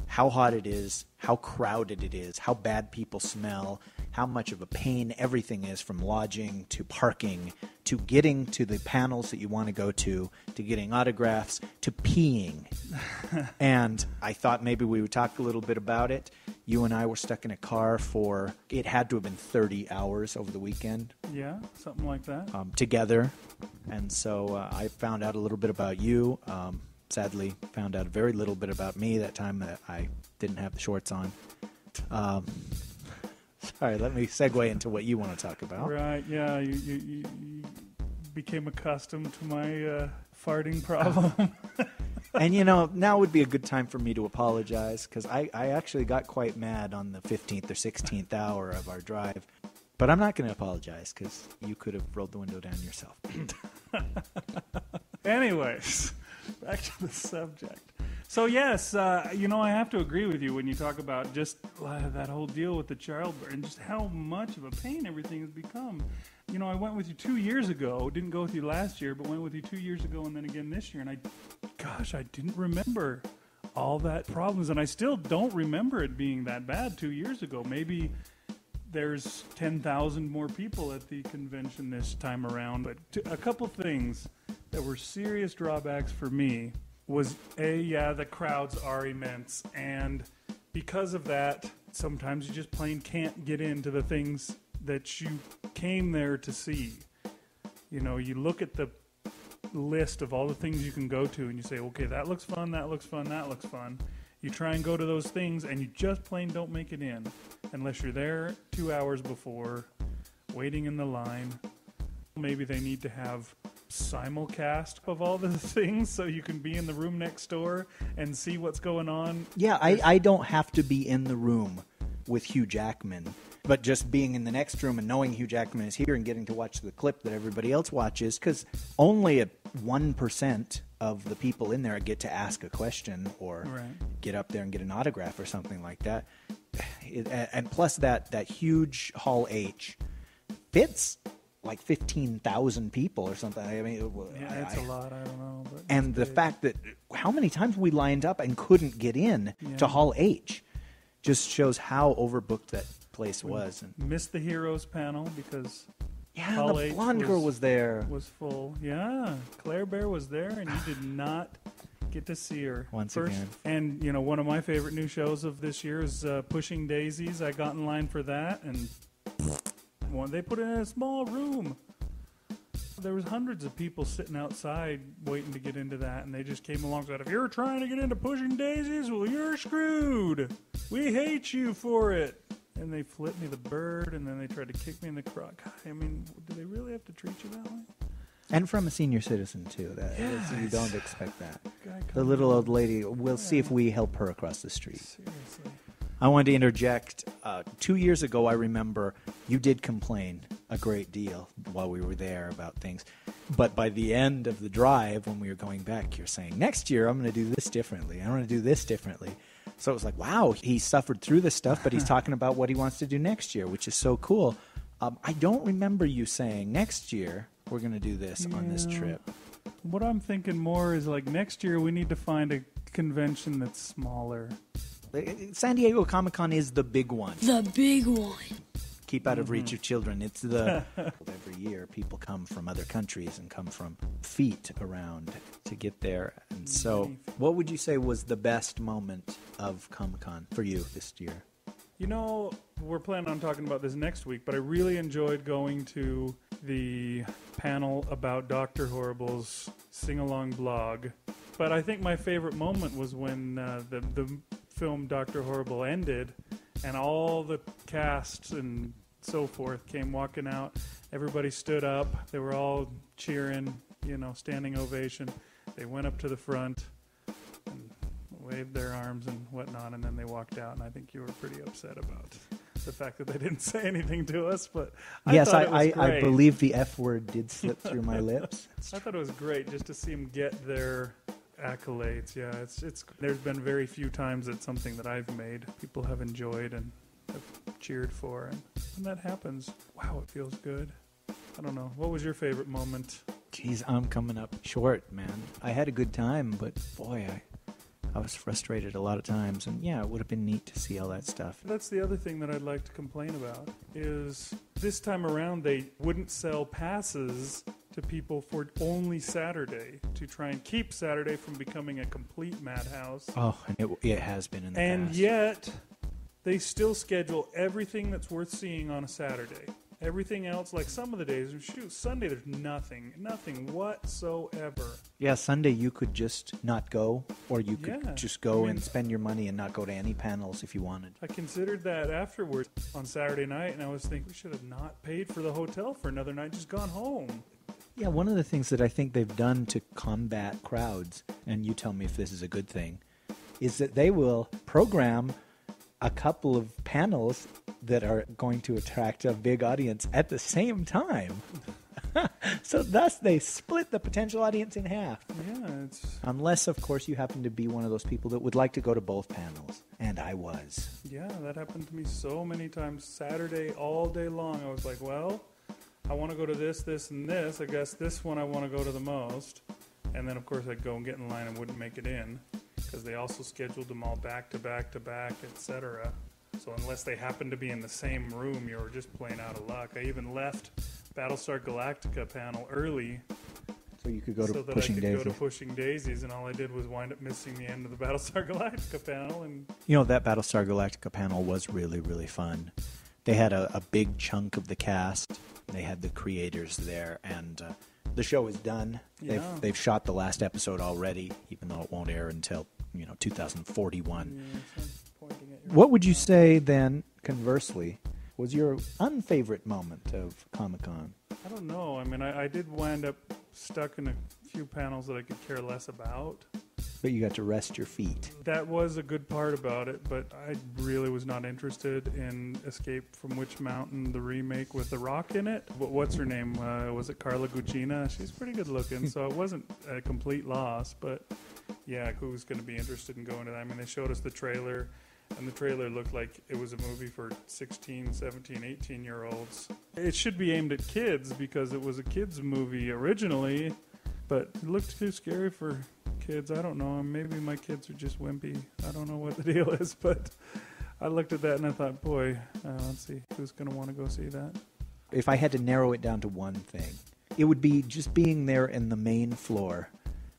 how hot it is, how crowded it is, how bad people smell, how much of a pain everything is from lodging to parking to getting to the panels that you want to go to, to getting autographs, to peeing. and I thought maybe we would talk a little bit about it. You and I were stuck in a car for, it had to have been 30 hours over the weekend Yeah, something like that. um, together. And so uh, I found out a little bit about you. Um, sadly, found out very little bit about me that time that I didn't have the shorts on. Um, sorry, let me segue into what you want to talk about. Right? Yeah, you, you, you, you became accustomed to my uh, farting problem. And you know, now would be a good time for me to apologize because I, I actually got quite mad on the 15th or 16th hour of our drive. But I'm not going to apologize because you could have rolled the window down yourself. Anyways, back to the subject. So yes, uh, you know I have to agree with you when you talk about just uh, that whole deal with the childbirth and just how much of a pain everything has become. You know, I went with you two years ago. Didn't go with you last year, but went with you two years ago and then again this year. And I, gosh, I didn't remember all that problems, and I still don't remember it being that bad two years ago. Maybe there's 10,000 more people at the convention this time around. But t- a couple things that were serious drawbacks for me was A, yeah, the crowds are immense. And because of that, sometimes you just plain can't get into the things that you came there to see. You know, you look at the list of all the things you can go to and you say, okay, that looks fun, that looks fun, that looks fun. You try and go to those things and you just plain don't make it in unless you're there two hours before, waiting in the line. Maybe they need to have simulcast of all the things so you can be in the room next door and see what's going on. Yeah, I, I don't have to be in the room with Hugh Jackman, but just being in the next room and knowing Hugh Jackman is here and getting to watch the clip that everybody else watches, because only a one percent of the people in there get to ask a question or Right. get up there and get an autograph or something like that. It, and plus that that huge Hall H fits like fifteen thousand people or something. I mean, it- Yeah, it's I- a lot. I don't know. But and the big. fact that how many times we lined up and couldn't get in Yeah. to Hall H just shows how overbooked that place was. And missed the heroes panel because yeah, Hall the H blonde girl was- was there was full. Yeah, Claire Bear was there, and you did not get to see her Once First- again. And you know, one of my favorite new shows of this year is uh, Pushing Daisies. I got in line for that, and one they put it in a small room. There was hundreds of people sitting outside waiting to get into that, and they just came along and said, "If you're trying to get into Pushing Daisies, well, you're screwed. We hate you for it." And they flipped me the bird, and then they tried to kick me in the crotch. God, I mean, do they really have to treat you that way? and from a senior citizen too. That Yeah, you don't expect that. The little old lady. We'll see if we help her across the street. Seriously. I wanted to interject. Uh, two years ago, I remember you did complain a great deal while we were there about things. But by the end of the drive, when we were going back, you're saying, next year I'm going to do this differently. I'm going to do this differently. So it was like, wow, he suffered through this stuff, but he's talking about what he wants to do next year, which is so cool. Um, I don't remember you saying next year we're going to do this on this trip. What I'm thinking more is like next year we need to find a convention that's smaller. San Diego Comic Con is the big one. The big one. Keep out of reach of children. It's the every year people come from other countries and come from feet around to get there. And so, what would you say was the best moment of Comic Con for you this year? You know, we're planning on talking about this next week, but I really enjoyed going to the panel about Dr. Horrible's sing along blog. But I think my favorite moment was when uh, the, the film Dr. Horrible ended and all the casts and so forth came walking out. Everybody stood up. They were all cheering, you know, standing ovation. They went up to the front and waved their arms and whatnot, and then they walked out. And I think you were pretty upset about the fact that they didn't say anything to us. But I yes, thought I, I, I believe the F word did slip through my lips. I thought it was great just to see them get their accolades. Yeah, it's it's. There's been very few times that something that I've made people have enjoyed and have cheered for, and when that happens, wow, it feels good. I don't know. What was your favorite moment? Geez, I'm coming up short, man. I had a good time, but boy, I I was frustrated a lot of times, and yeah, it would have been neat to see all that stuff. That's the other thing that I'd like to complain about is this time around they wouldn't sell passes to people for only Saturday to try and keep Saturday from becoming a complete madhouse. Oh, and it, it has been in the And past. yet, they still schedule everything that's worth seeing on a Saturday. Everything else, like some of the days, shoot, Sunday there's nothing, nothing whatsoever. Yeah, Sunday you could just not go, or you could Yeah, just go I mean- and spend your money and not go to any panels if you wanted. I considered that afterwards on Saturday night, and I was thinking we should have not paid for the hotel for another night, just gone home. Yeah, one of the things that I think they've done to combat crowds, and you tell me if this is a good thing, is that they will program a couple of panels that are going to attract a big audience at the same time. so thus they split the potential audience in half. Yeah, it's Unless, of course, you happen to be one of those people that would like to go to both panels. And I was. yeah, that happened to me so many times. Saturday all day long, I was like, well, I want to go to this, this, and this. I guess this one I want to go to the most. And then, of course, I'd go and get in line and wouldn't make it in because they also scheduled them all back to back to back, etc. So unless they happened to be in the same room, you were just playing out of luck. I even left Battlestar Galactica panel early So you could go to so that Pushing I could Daisies. go to Pushing Daisies, and all I did was wind up missing the end of the Battlestar Galactica panel. And You know, that Battlestar Galactica panel was really, really fun. They had a, a big chunk of the cast. They had the creators there, and uh, the show is done. Yeah. They've they've shot the last episode already, even though it won't air until you know 2041. yeah, so I'm pointing at your What would you say then? Conversely, was your unfavorite moment of Comic Con? I don't know. I mean, I, I did wind up stuck in a few panels that I could care less about. But you got to rest your feet. That was a good part about it, but I really was not interested in Escape from Witch Mountain, the remake with The Rock in it. But what's her name? Uh, was it Carla Gugino? She's pretty good looking, so it wasn't a complete loss. But yeah, who's going to be interested in going to that? I mean, they showed us the trailer, and the trailer looked like it was a movie for 16, 17, 18 year olds. It should be aimed at kids because it was a kids' movie originally, but it looked too scary for kids. I don't know. Maybe my kids are just wimpy. I don't know what the deal is, but I looked at that and I thought, boy, uh, let's see who's going to want to go see that. If I had to narrow it down to one thing, it would be just being there in the main floor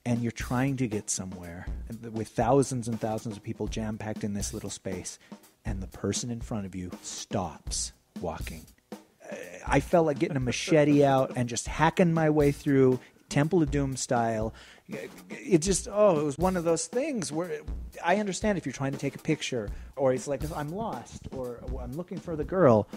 and you're trying to get somewhere with thousands and thousands of people jam packed in this little space, and the person in front of you stops walking. Uh, I felt like getting a machete out and just hacking my way through Temple of Doom style. It just, oh, it was one of those things where I understand if you're trying to take a picture, or it's like I'm lost, or I'm looking for the girl,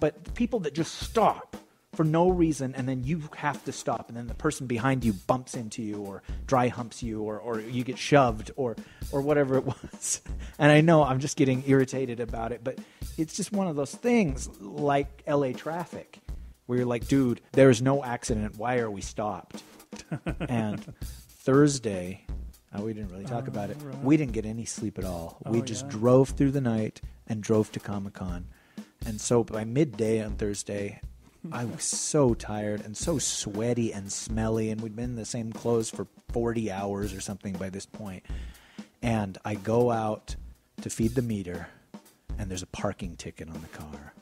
but people that just stop for no reason and then you have to stop and then the person behind you bumps into you or dry humps you or, or you get shoved or or whatever it was and i know i'm just getting irritated about it but it's just one of those things like la traffic where you're like, dude, there's no accident. Why are we stopped? and Thursday, uh, we didn't really talk about it. We didn't get any sleep at all. we Oh, just yeah. drove through the night and drove to Comic Con. And so by midday on Thursday, I was so tired and so sweaty and smelly, and we'd been in the same clothes for 40 hours or something by this point. And I go out to feed the meter, and there's a parking ticket on the car.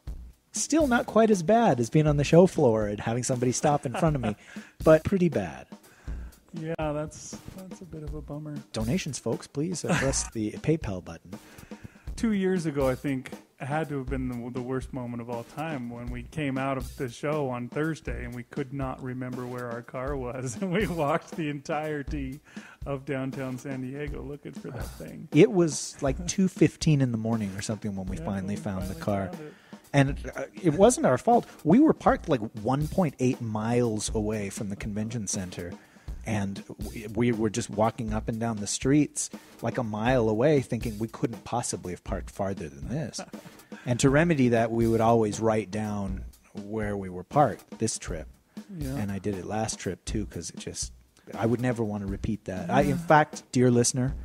Still not quite as bad as being on the show floor and having somebody stop in front of me, but pretty bad. Yeah, that's that's a bit of a bummer. Donations, folks, please press the PayPal button. Two years ago, I think it had to have been the, the worst moment of all time when we came out of the show on Thursday and we could not remember where our car was, and we walked the entirety of downtown San Diego looking for that thing. It was like 2:15 in the morning or something when we Yeah, finally we found the car. found. And uh, it wasn't our fault. We were parked like 1.8 miles away from the convention center. And we, we were just walking up and down the streets like a mile away, thinking we couldn't possibly have parked farther than this. and to remedy that, we would always write down where we were parked this trip. Yeah. And I did it last trip too because it just, I would never want to repeat that. I, in fact, dear listener,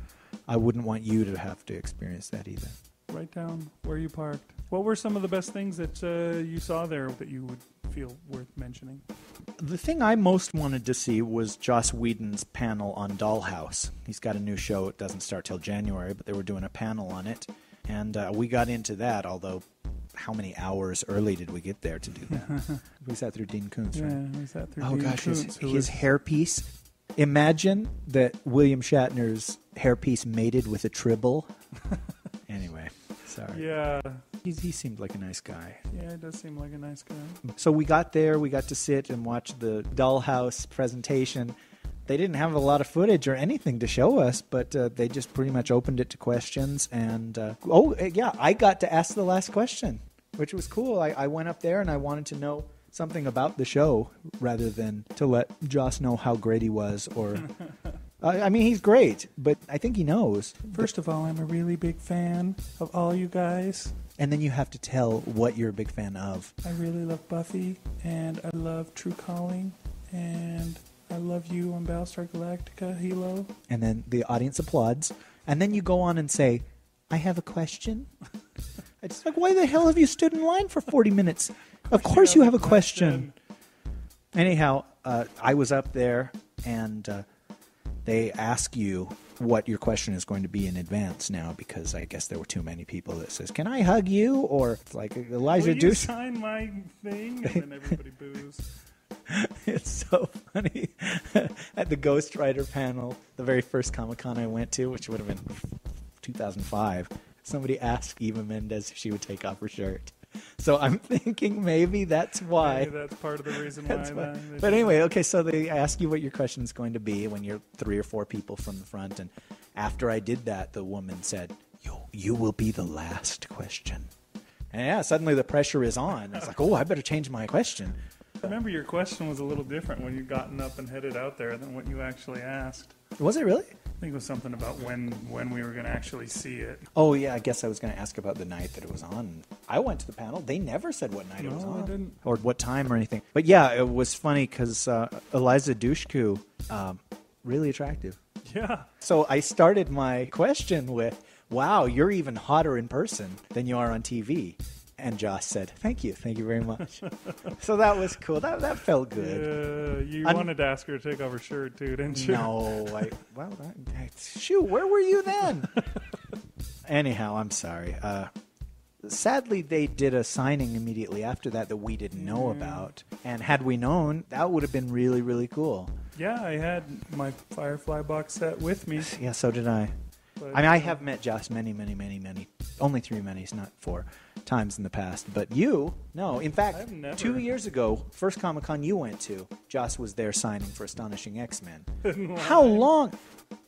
I wouldn't want you to have to experience that either. Write down where you parked. What were some of the best things that uh, you saw there that you would feel worth mentioning? The thing I most wanted to see was Joss Whedon's panel on Dollhouse. He's got a new show. It doesn't start till January, but they were doing a panel on it, and uh, we got into that. Although, how many hours early did we get there to do that? we sat through Dean Koontz, Yeah, right? was that through Oh Dean gosh, his, Koontz, who his was- hairpiece. Imagine that William Shatner's hairpiece mated with a tribble. sorry. Yeah, He's, he seemed like a nice guy. yeah, he does seem like a nice guy. So we got there, we got to sit and watch the Dollhouse presentation. They didn't have a lot of footage or anything to show us, but uh, they just pretty much opened it to questions. And uh, oh, uh, yeah, I got to ask the last question, which was cool. I, I went up there and I wanted to know something about the show rather than to let Joss know how great he was. Or, I I mean, he's great, but I think he knows. First of all, I'm a really big fan of all you guys. And then you have to tell what you're a big fan of. I really love Buffy, and I love True Calling, and I love you on Battlestar Galactica, Helo. and then the audience applauds, and then you go on and say, "I have a question." It's like, why the hell have you stood in line for forty minutes? Of course, you have a question. Anyhow, uh, I was up there, and uh, they ask you what your question is going to be in advance now because I guess there were too many people that says, "Can I hug you?" or it's like Elijah Will you sign my thing? And then everybody boos. it's so funny. At the Ghost Rider panel, the very first Comic Con I went to, which would have been 2005, somebody asked Eva Mendes if she would take off her shirt. So I'm thinking maybe that's why. Maybe that's part of the reason why. Why. But anyway, okay, so they ask you what your question is going to be when you're three or four people from the front. And after I did that, the woman said, You, you will be the last question. And yeah, suddenly the pressure is on. It's like, oh, I better change my question. Remember, your question was a little different when you'd gotten up and headed out there than what you actually asked. Was it really? I think it was something about when when we were going to actually see it. Oh yeah, I guess I was going to ask about the night that it was on. I went to the panel. They never said what night it was No, on didn't. or what time or anything. But yeah, it was funny because uh, Eliza Dushku, um, really attractive. Yeah. So I started my question with, "Wow, you're even hotter in person than you are on TV." And Joss said, "Thank you, thank you very much." so that was cool. That that felt good. Uh, you I'm- wanted to ask her to take off her shirt too, didn't you? No, I well, I, I- shoot, where were you then? Anyhow, I'm sorry. Uh, sadly, they did a signing immediately after that that we didn't know about, and had we known, that would have been really, really cool. Yeah, I had my Firefly box set with me. Yeah, so did I. But, I mean, I have met Joss many, many, many, many, only three many's, not four times in the past. But you, no. In fact, never- two years ago, first Comic Con you went to, Joss was there signing for Astonishing X Men. How long?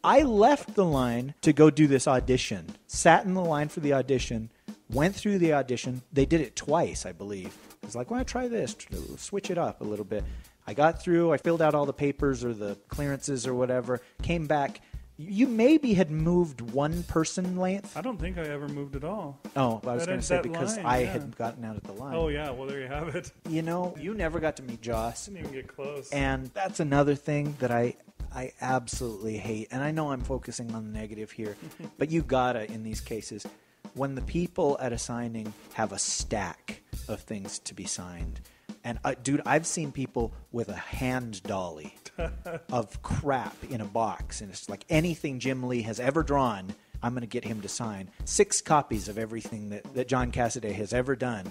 I left the line to go do this audition. Sat in the line for the audition. Went through the audition. They did it twice, I believe. It was like, "Well, I try this. Switch it up a little bit." I got through. I filled out all the papers or the clearances or whatever. Came back. You maybe had moved one person length. I don't think I ever moved at all. Oh, I was That going to say that because line, I yeah. had gotten out of the line. Oh yeah, well there you have it. You know, you never got to meet Joss. Didn't even get close. And that's another thing that I I absolutely hate. And I know I'm focusing on the negative here, but you gotta in these cases. When the people at a signing have a stack of things to be signed, and uh, dude, I've seen people with a hand dolly of crap in a box, and it's like anything Jim Lee has ever drawn. I'm going to get him to sign six copies of everything that, that John Cassaday has ever done.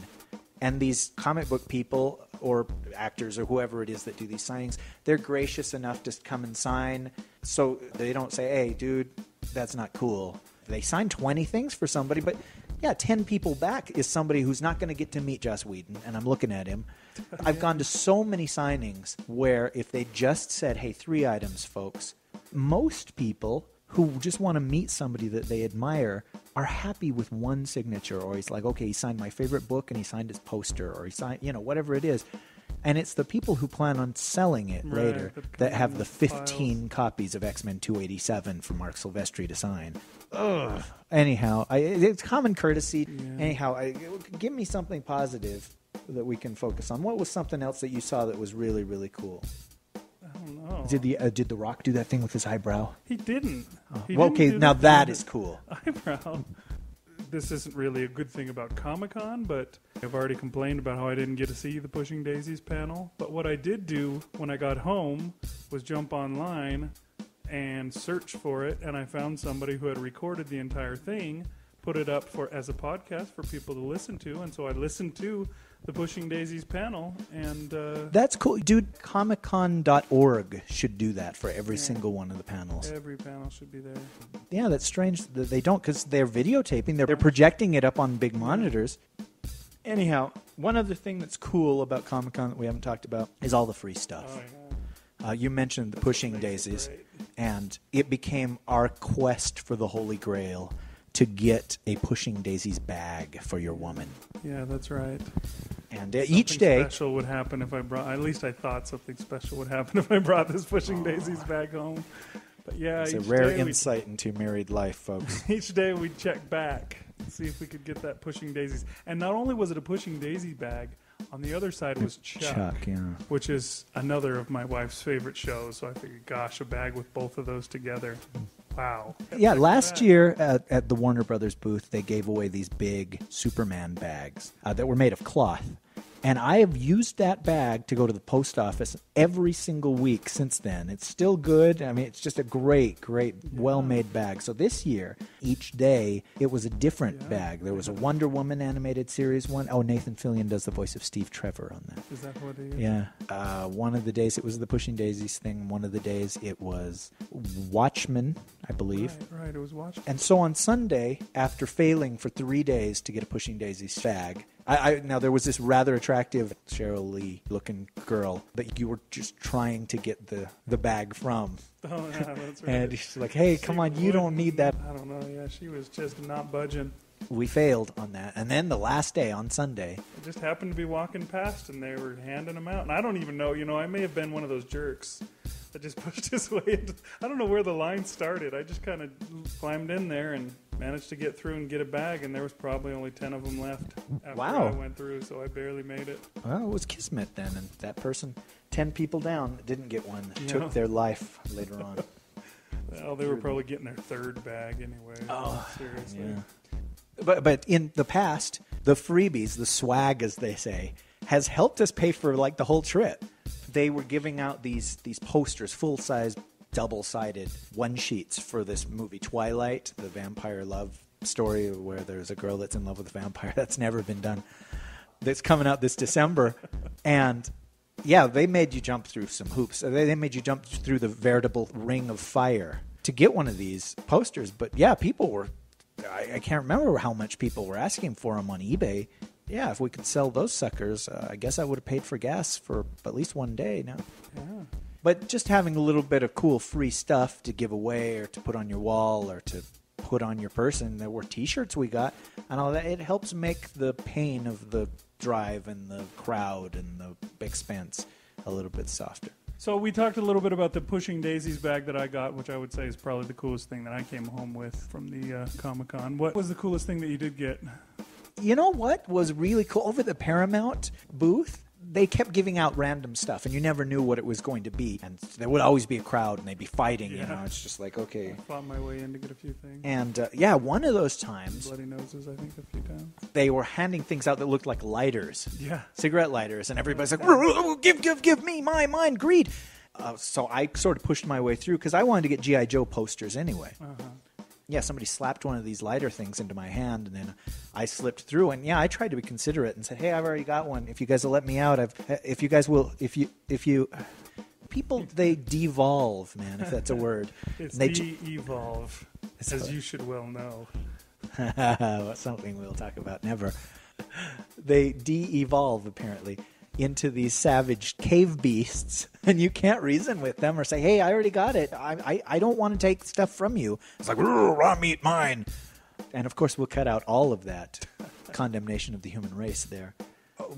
And these comic book people or actors or whoever it is that do these signings, they're gracious enough to come and sign. So they don't say, hey, dude, that's not cool. They sign 20 things for somebody, but yeah, 10 people back is somebody who's not going to get to meet Joss Whedon, and I'm looking at him. I've gone to so many signings where if they just said, hey, three items, folks, most people who just want to meet somebody that they admire are happy with one signature or he's like okay he signed my favorite book and he signed his poster or he signed you know whatever it is. And it's the people who plan on selling it Right, later that that have the the 15 copies of x-men 287 from Marc Silvestri to sign. Ugh. anyhow I, it's common courtesy. Anyhow I, give me something positive that we can focus on what was something else that you saw that was really really cool I don't know. did the uh, did the rock do that thing with his eyebrow he didn't. He well, didn't okay now that with cool eyebrow. This isn't really a good thing about Comic Con, but I've already complained about how I didn't get to see the Pushing Daisies panel. But what I did do when I got home was jump online and search for it, and I found somebody who had recorded the entire thing, put it up for as a podcast for people to listen to, and so I listened to the Pushing Daisies panel, and uh, That's cool, dude. ComicCon.org should do that for every single one of the panels. every panel should be there. Yeah, that's strange that they don't because they're videotaping. They're, they're projecting it up on big monitors. Anyhow, one other thing that's cool about Comic Con that we haven't talked about is all the free stuff. Oh, yeah. Uh, you mentioned the pushing daisies, and it became our quest for the Holy Grail to get a pushing daisies bag for your woman. Yeah, that's right. And uh, each day, special would happen if I brought. At least I thought something special would happen if I brought this pushing daisies back home. But yeah, it's a rare insight into married life, folks. Each day we'd check back, see if we could get that pushing daisies. And not only was it a pushing daisy bag, on the other side was Chuck, Chuck, yeah. which is another of my wife's favorite shows. So I figured, gosh, a bag with both of those together. Wow. Yeah, last year at, at the Warner Brothers booth, they gave away these big Superman bags uh, that were made of cloth. And I have used that bag to go to the post office every single week since then. It's still good. I mean, it's just a great, great, well made bag. So this year, each day, it was a different bag. There was a Wonder Woman animated series one. Oh, Nathan Fillion does the voice of Steve Trevor on that. Is that what it is? Yeah. Uh, one of the days it was the Pushing Daisies thing. One of the days it was Watchmen, I believe. Right, right. It was watching. And so on Sunday, after failing for three days to get a Pushing Daisies bag, I, I now there was this rather attractive Cheryl Lee looking girl that you were just trying to get the, the bag from. Oh, yeah, that's right. And she's like, hey, come on, you don't need that. I don't know. Yeah, she was just not budging. We failed on that. And then the last day on Sunday, I just happened to be walking past and they were handing them out. And I don't even know, you know, I may have been one of those jerks that just pushed his way into. I don't know where the line started. I just kind of climbed in there and managed to get through and get a bag. And there was probably only 10 of them left after Wow. I went through, so I barely made it. well, it was Kismet then. And that person, 10 people down, didn't get one, Yeah. took their life later on. Well, they were probably getting their third bag anyway. Oh, seriously. Yeah. But but in the past, the freebies, the swag as they say, has helped us pay for like the whole trip. They were giving out these these posters, full size, double sided one sheets for this movie Twilight, the vampire love story where there's a girl that's in love with a vampire. That's never been done. That's coming out this December, and yeah, they made you jump through some hoops. They they made you jump through the veritable ring of fire to get one of these posters. But yeah, people were. I, I can't remember how much people were asking for them on eBay. Yeah, if we could sell those suckers, uh, I guess I would have paid for gas for at least one day now. But just having a little bit of cool free stuff to give away or to put on your wall or to put on your person. There were T-shirts we got and all that. It helps make the pain of the drive and the crowd and the expense a little bit softer. So we talked a little bit about the pushing daisies bag that I got, which I would say is probably the coolest thing that I came home with from the uh, Comic Con. What was the coolest thing that you did get? You know what was really cool over the Paramount booth? They kept giving out random stuff, and you never knew what it was going to be. And there would always be a crowd, and they'd be fighting. You know, it's just like okay. I Fought my way in to get a few things. And uh, yeah, one of those times Bloody noses, I think, a few times. they were handing things out that looked like lighters. Yeah. cigarette lighters, and everybody's like, "Whoa, "Give, give, give me my mine, greed." Uh, so I sort of pushed my way through because I wanted to get GI Joe posters anyway. Yeah, somebody slapped one of these lighter things into my hand, and then I slipped through. And yeah, I tried to be considerate and said, "Hey, I've already got one. If you guys will let me out, I've. If you guys will, if you, if you." People they devolve, man, if that's a word. It's they j- de-evolve, as you should well know. something we'll talk about never. They de-evolve apparently into these savage cave beasts, and you can't reason with them or say, "Hey, I already got it. I I, I don't want to take stuff from you." It's like "Rrr, raw meat mine, and of course we'll cut out all of that condemnation of the human race there.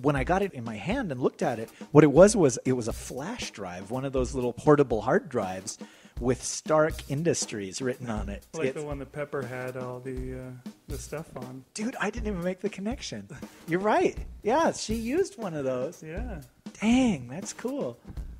When I got it in my hand and looked at it, what it was was it was a flash drive, one of those little portable hard drives with Stark Industries written on it. Like It's- the one that Pepper had all the uh, the stuff on. Dude, I didn't even make the connection. You're right. Yeah, she used one of those. Yeah. Dang, that's cool.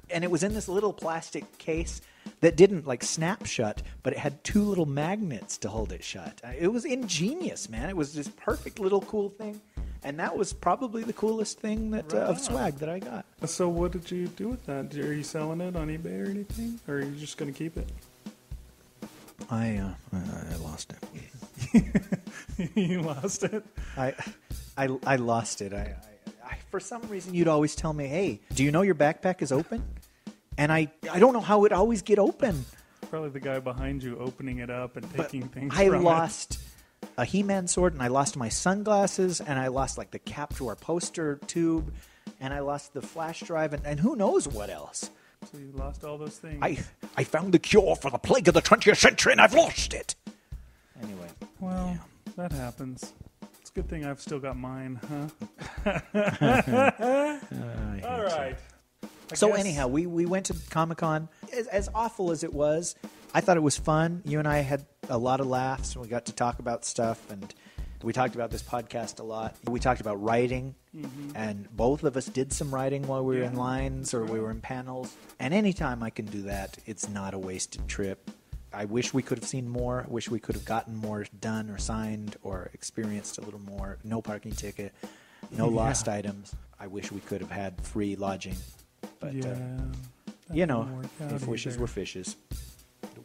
And it was in this little plastic case that didn't like snap shut, but it had two little magnets to hold it shut. It was ingenious, man. It was this perfect little cool thing. And that was probably the coolest thing that uh, Right of swag that I got. So what did you do with that? Are you selling it on eBay or anything, or are you just going to keep it? I uh, I lost it. you lost it. I, I, I lost it. I, I, I, for some reason, you'd always tell me, "Hey, do you know your backpack is open?" And I, I don't know how it always get open. Probably the guy behind you opening it up and But taking things I lost a He-Man sword, and I lost my sunglasses, and I lost like the cap to our poster tube, and I lost the flash drive, and, and who knows what else. So you lost all those things. I, I found the cure for the plague of the 20th century and I've lost it. Anyway, well, that happens. It's a good thing I've still got mine, huh? all right. So anyhow, we, we went to Comic Con. As, as awful as it was, I thought it was fun. You and I had a lot of laughs, and we got to talk about stuff, and we talked about this podcast a lot. We talked about writing, and both of us did some writing while we were in Mm-hmm. Lines or we were in panels. And anytime I can do that, it's not a wasted trip. I wish we could have seen more. I wish we could have gotten more done or signed or experienced a little more. No parking ticket, no Yeah. lost items. I wish we could have had free lodging. But yeah. uh, you know, if wishes either. were fishes,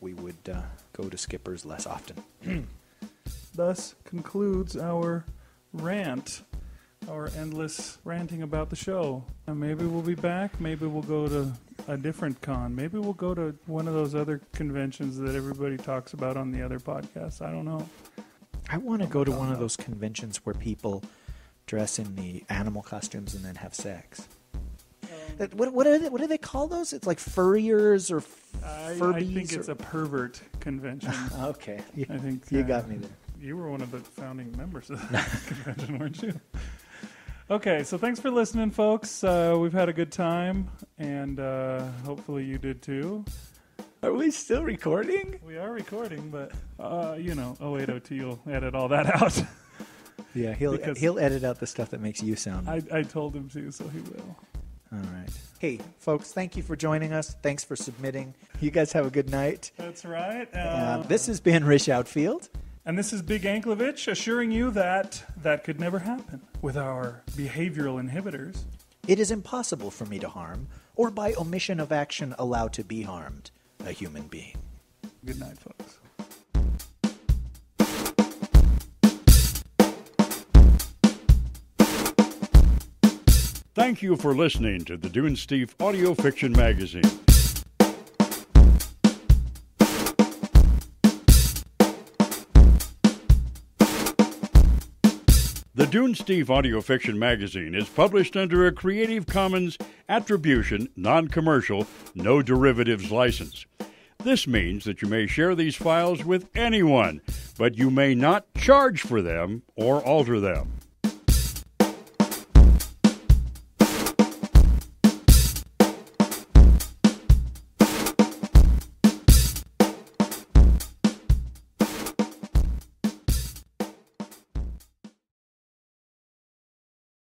we would uh, go to Skipper's less often. Thus concludes our rant, our endless ranting about the show. And maybe we'll be back. Maybe we'll go to a different con. Maybe we'll go to one of those other conventions that everybody talks about on the other podcasts. I don't know. I want to go to one of those conventions where people dress in the animal costumes and then have sex. That- what, what, are they, what do they call those? It's like furriers or f- I, I furbies. I think it's a pervert convention. okay. You, I think you uh, got me there. You were one of the founding members of that convention, weren't you? Okay, so thanks for listening, folks. Uh, we've had a good time, and uh, hopefully you did too. Are we still recording? We are recording, but uh, you know, 0802 will edit all that out. Yeah, he'll Because- he'll edit out the stuff that makes you sound. I, I told him to, so he will. All right. Hey, folks, thank you for joining us. Thanks for submitting. You guys have a good night. That's right. Uh, Uh, this has been Rish Outfield. and this is Bigg Anklevich assuring you that that could never happen with our behavioral inhibitors. It is impossible for me to harm, or by omission of action allow to be harmed, a human being. Good night, folks. Thank you for listening to the Dunesteef Audio Fiction Magazine. The Dunesteef Audio Fiction Magazine is published under a Creative Commons Attribution, Non Commercial, No Derivatives license. This means that you may share these files with anyone, but you may not charge for them or alter them.